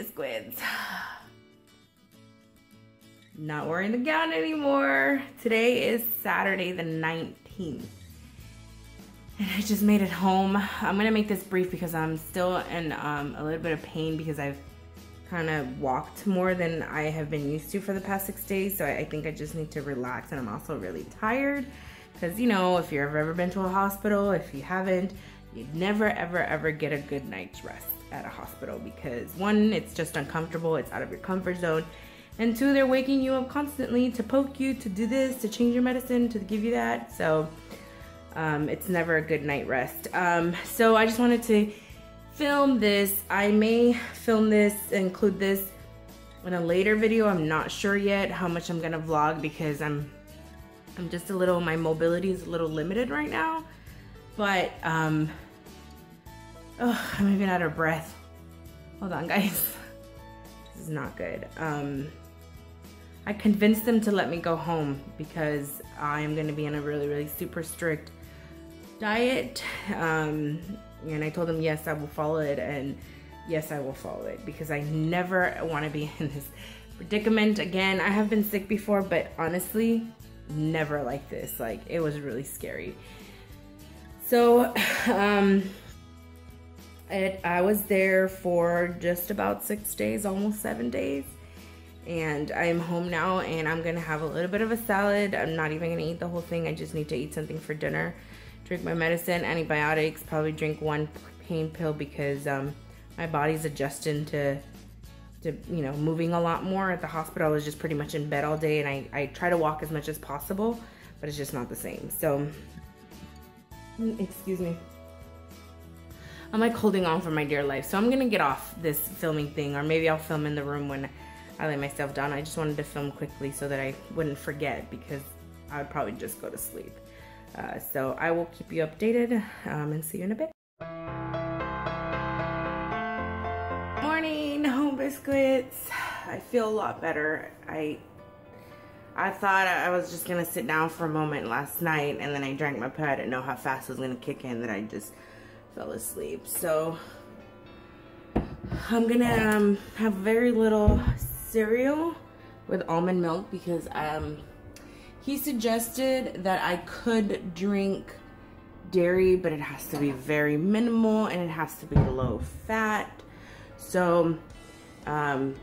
biscuits. Not wearing the gown anymore. Today is Saturday the 19th. And I just made it home. I'm gonna make this brief because I'm still in um, a little bit of pain because I've kind of walked more than I have been used to for the past six days. So I think I just need to relax and I'm also really tired. Because you know, if you've ever been to a hospital, if you haven't, you'd never ever ever get a good night's rest at a hospital because one, it's just uncomfortable, it's out of your comfort zone. And two, they're waking you up constantly to poke you, to do this, to change your medicine, to give you that. So um, it's never a good night rest. Um, so I just wanted to film this. I may film this, include this in a later video. I'm not sure yet how much I'm gonna vlog because I'm I'm just a little, my mobility is a little limited right now. But um, Oh, I'm even out of breath. Hold on, guys. This is not good. Um, I convinced them to let me go home because I am going to be on a really, really super strict diet. Um, and I told them, yes, I will follow it. And yes, I will follow it because I never want to be in this predicament again. I have been sick before, but honestly, never like this. Like, it was really scary. So, um, it, I was there for just about six days, almost seven days. And I'm home now and I'm gonna have a little bit of a salad. I'm not even gonna eat the whole thing. I just need to eat something for dinner. Drink my medicine, antibiotics, probably drink one pain pill because um, my body's adjusting to, to, you know, moving a lot more. At the hospital, I was just pretty much in bed all day and I, I try to walk as much as possible, but it's just not the same. So, excuse me. I'm like holding on for my dear life. So I'm gonna get off this filming thing or maybe I'll film in the room when I lay myself down. I just wanted to film quickly so that I wouldn't forget because I would probably just go to sleep. Uh, so I will keep you updated um, and see you in a bit. Morning, home biscuits. I feel a lot better. I I thought I was just gonna sit down for a moment last night and then I drank my pill. I didn't know how fast it was gonna kick in that I just fell asleep. So I'm gonna um, have very little cereal with almond milk because um, he suggested that I could drink dairy, but it has to be very minimal and it has to be low fat. So um,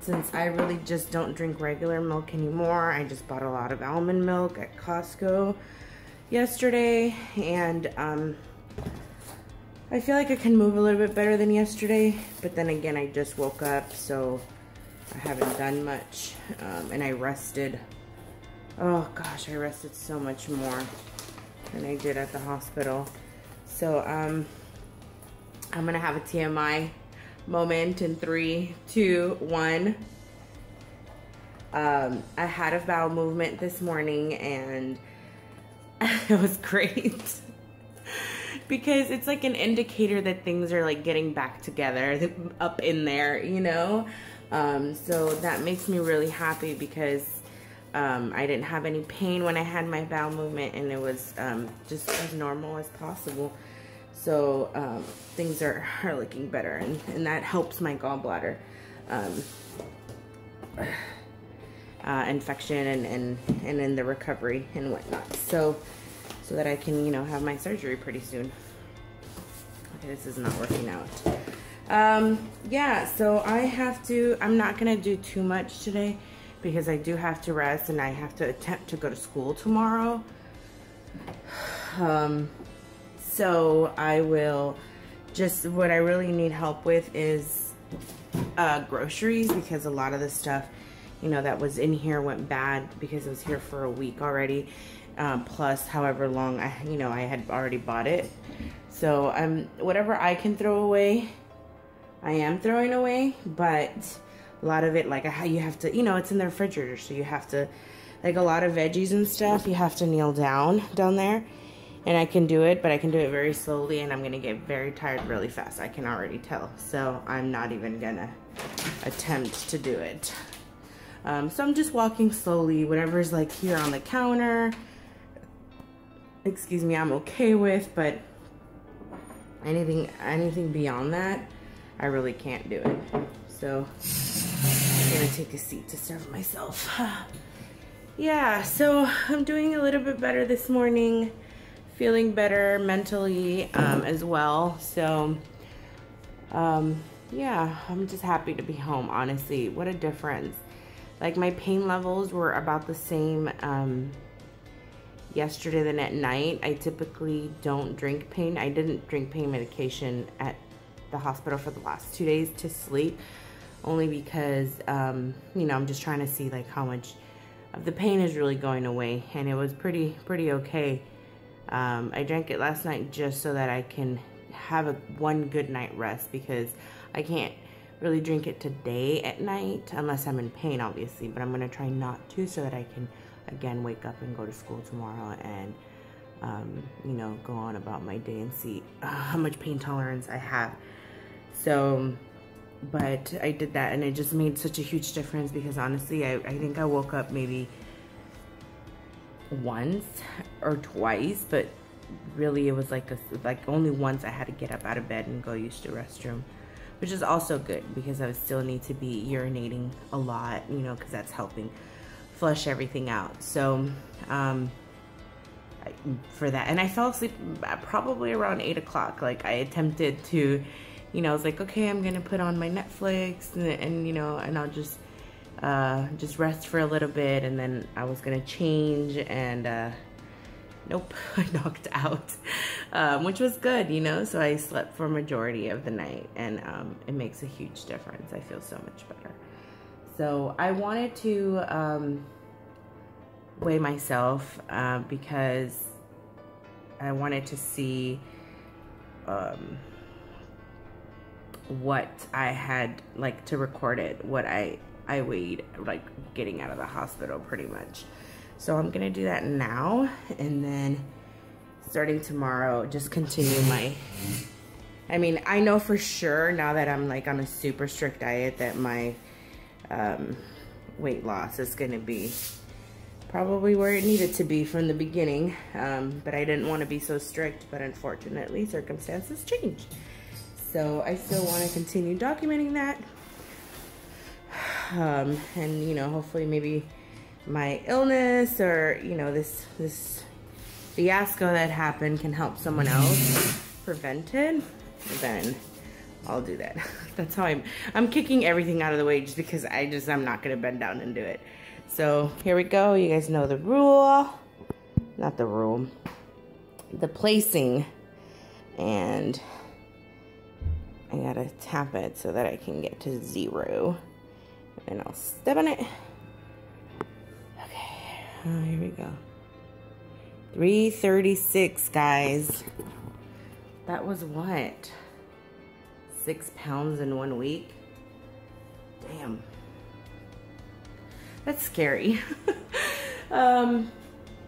since I really just don't drink regular milk anymore, I just bought a lot of almond milk at Costco yesterday and um, I feel like I can move a little bit better than yesterday, but then again, I just woke up, so I haven't done much, um, and I rested. Oh gosh, I rested so much more than I did at the hospital. So um, I'm gonna have a TMI moment in three, two, one. Um, I had a bowel movement this morning and it was great because it's like an indicator that things are like getting back together up in there, you know? Um, so that makes me really happy because um, I didn't have any pain when I had my bowel movement and it was um, just as normal as possible. So um, things are, are looking better and, and that helps my gallbladder um, uh, infection and, and, and in the recovery and whatnot. So so that I can, you know, have my surgery pretty soon. Okay, this is not working out. Um, yeah, so I have to, I'm not going to do too much today because I do have to rest and I have to attempt to go to school tomorrow. Um, so I will just, what I really need help with is uh, groceries because a lot of the stuff, you know, that was in here went bad because it was here for a week already um, plus however long I, you know, I had already bought it. So um, whatever I can throw away, I am throwing away, but a lot of it, like how you have to, you know, it's in the refrigerator, so you have to, like a lot of veggies and stuff, you have to kneel down down there. And I can do it, but I can do it very slowly and I'm gonna get very tired really fast. I can already tell. So I'm not even gonna attempt to do it. Um, so I'm just walking slowly, whatever's like here on the counter, excuse me, I'm okay with, but anything anything beyond that, I really can't do it. so I'm gonna take a seat to serve myself. yeah, so I'm doing a little bit better this morning, feeling better mentally um, as well. So, um, yeah, I'm just happy to be home, honestly. What a difference. Like my pain levels were about the same um, yesterday than at night. I typically don't drink pain. I didn't drink pain medication at the hospital for the last two days to sleep only because, um, you know, I'm just trying to see like how much of the pain is really going away and it was pretty, pretty okay. Um, I drank it last night just so that I can have a one good night rest because I can't really drink it today at night unless I'm in pain obviously but I'm gonna try not to so that I can again wake up and go to school tomorrow and um, you know go on about my day and see uh, how much pain tolerance I have. So but I did that and it just made such a huge difference because honestly I, I think I woke up maybe once or twice but really it was like a, like only once I had to get up out of bed and go use the restroom which is also good because I still need to be urinating a lot you know because that's helping flush everything out so um for that and I fell asleep probably around eight o'clock like I attempted to you know I was like okay I'm gonna put on my Netflix and, and you know and I'll just uh, just rest for a little bit and then I was gonna change and uh, nope, I knocked out, um, which was good, you know. So I slept for majority of the night, and um, it makes a huge difference. I feel so much better. So I wanted to um, weigh myself uh, because I wanted to see um, what I had like to record it, what I I weighed like getting out of the hospital pretty much. So I'm gonna do that now and then starting tomorrow, just continue my, I mean, I know for sure now that I'm like on a super strict diet that my um, weight loss is gonna be probably where it needed to be from the beginning. Um, but I didn't wanna be so strict, but unfortunately circumstances changed. So I still wanna continue documenting that. Um, and you know, hopefully maybe my illness or, you know, this, this fiasco that happened can help someone else prevent it, then I'll do that. That's how I'm, I'm kicking everything out of the way just because I just, I'm not going to bend down and do it. So here we go. You guys know the rule, not the rule, the placing. And I got to tap it so that I can get to zero. And I'll step on it. Oh, here we go. 336, guys. That was what? Six pounds in one week? Damn. That's scary. um,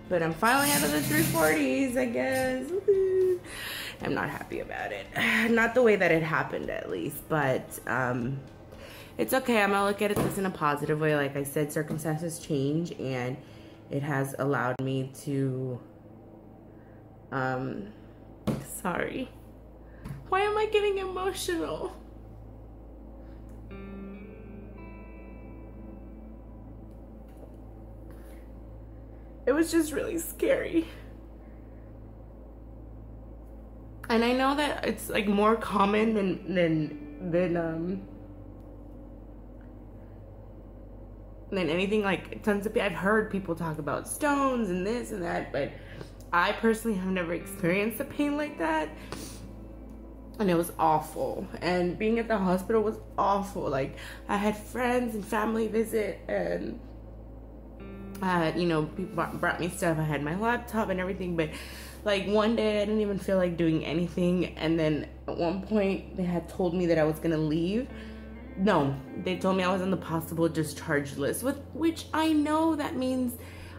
but I'm finally out of the 340s, I guess. I'm not happy about it. Not the way that it happened, at least. But um, it's okay. I'm going to look at it this in a positive way. Like I said, circumstances change. And it has allowed me to um sorry why am i getting emotional it was just really scary and i know that it's like more common than than than um than anything like tons of. I've heard people talk about stones and this and that, but I personally have never experienced a pain like that. And it was awful. And being at the hospital was awful. Like I had friends and family visit and I had, you know, people brought me stuff. I had my laptop and everything, but like one day I didn't even feel like doing anything. And then at one point they had told me that I was gonna leave no, they told me I was on the possible discharge list, with which I know that means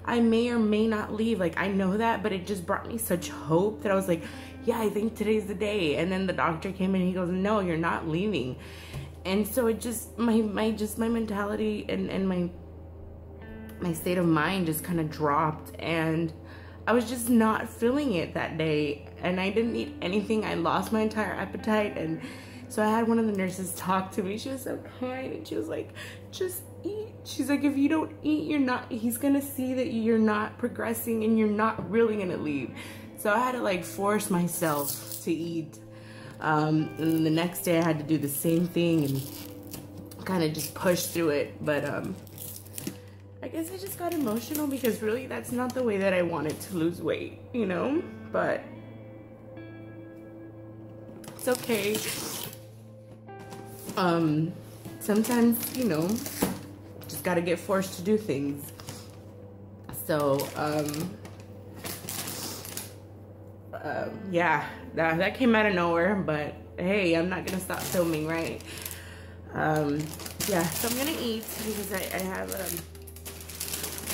I may or may not leave. Like I know that, but it just brought me such hope that I was like, yeah, I think today's the day. And then the doctor came in and he goes, no, you're not leaving. And so it just my my just my mentality and and my my state of mind just kind of dropped and I was just not feeling it that day and I didn't eat anything. I lost my entire appetite and So I had one of the nurses talk to me. She was so kind and she was like, just eat. She's like, if you don't eat, you're not, he's gonna see that you're not progressing and you're not really gonna leave. So I had to like force myself to eat. Um, and the next day I had to do the same thing and kind of just push through it. But um, I guess I just got emotional because really that's not the way that I wanted to lose weight, you know? But it's okay. Um, sometimes, you know, just gotta get forced to do things. So, um, uh, yeah, that, that came out of nowhere, but hey, I'm not gonna stop filming, right? Um, yeah, so I'm gonna eat because I, I have, um,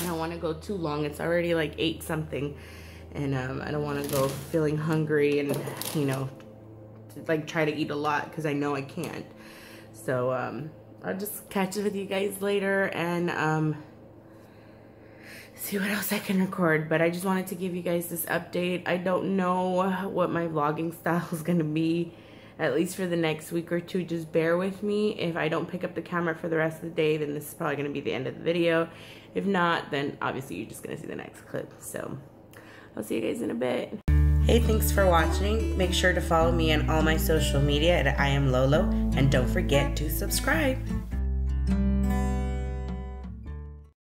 I don't wanna go too long. It's already like eight something and um, I don't wanna go feeling hungry and, you know, like try to eat a lot because I know I can't. So um, I'll just catch up with you guys later and um, see what else I can record. But I just wanted to give you guys this update. I don't know what my vlogging style is going to be, at least for the next week or two. Just bear with me. If I don't pick up the camera for the rest of the day, then this is probably going to be the end of the video. If not, then obviously you're just going to see the next clip. So I'll see you guys in a bit. Hey, thanks for watching. Make sure to follow me on all my social media at I am Lolo, and don't forget to subscribe.